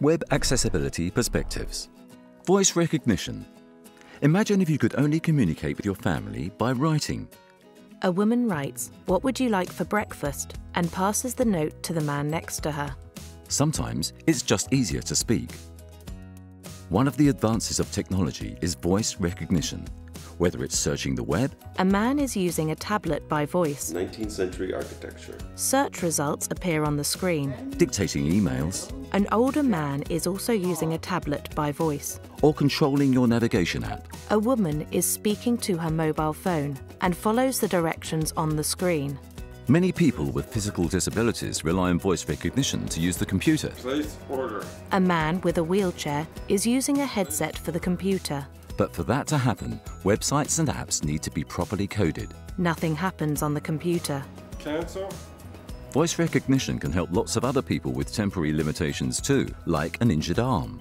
Web Accessibility Perspectives. Voice recognition. Imagine if you could only communicate with your family by writing. A woman writes, What would you like for breakfast? and passes the note to the man next to her. Sometimes it's just easier to speak. One of the advances of technology is voice recognition. Whether it's searching the web, A man is using a tablet by voice. 19th century architecture. Search results appear on the screen. dictating emails, An older man is also using a tablet by voice. or controlling your navigation app, A woman is speaking to her mobile phone and follows the directions on the screen. many people with physical disabilities rely on voice recognition to use the computer. Place order. A man with a wheelchair is using a headset for the computer. But for that to happen, websites and apps need to be properly coded. Nothing happens on the computer. Cancel. Voice recognition can help lots of other people with temporary limitations too, like an injured arm.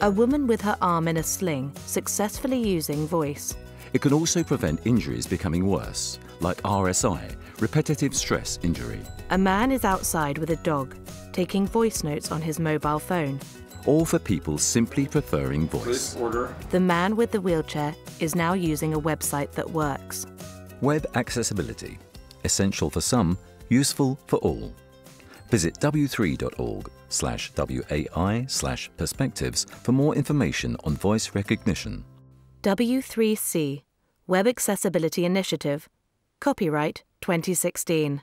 A woman with her arm in a sling successfully using voice. It can also prevent injuries becoming worse, like RSI, repetitive stress injury, A man is outside with a dog, taking voice notes on his mobile phone. or for people simply preferring voice. Place order. The man with the wheelchair is now using a website that works. Web accessibility. Essential for some, useful for all. Visit w3.org slash WAI slash perspectives for more information on voice recognition. W3C, Web Accessibility Initiative. Copyright 2016.